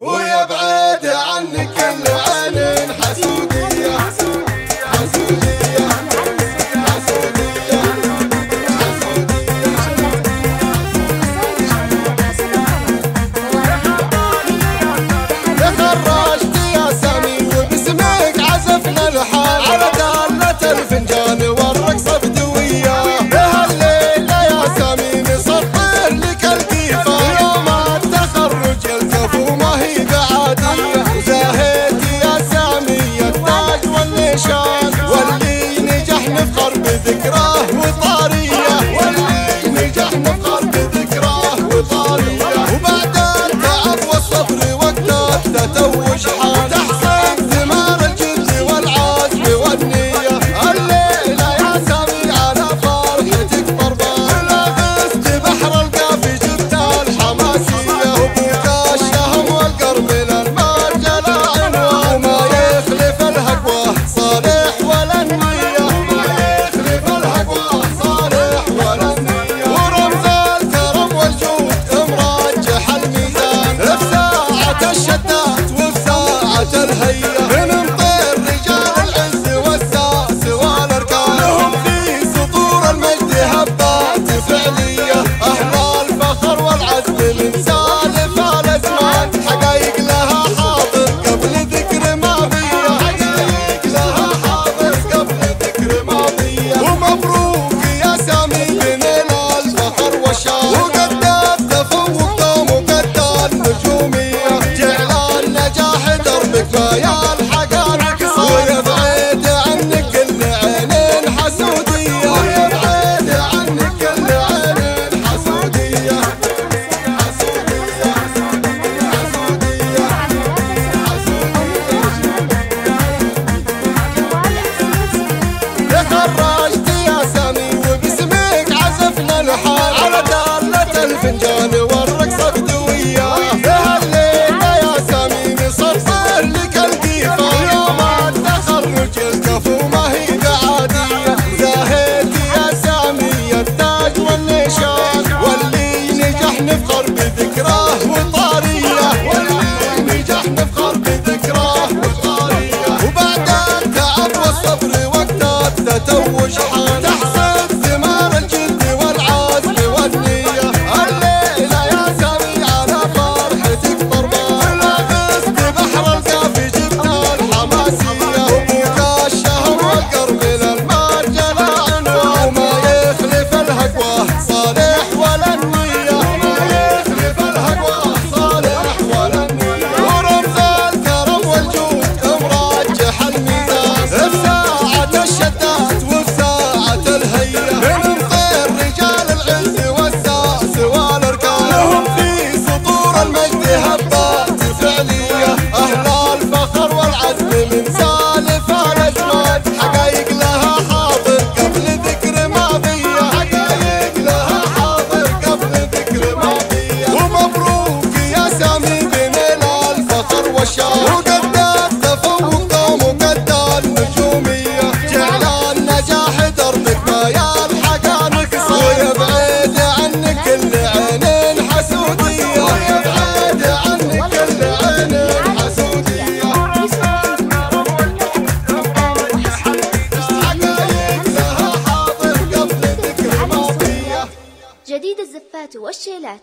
ويبعد عني عنك بذكراه وطارية. واللي نجح وقار بذكراه وطارية. وبعد التعب والصبر والنهج خرجت يا سامي وباسمك عزفنا الحال على دالة الفنجان ورا. حديد الزفات والشيلات.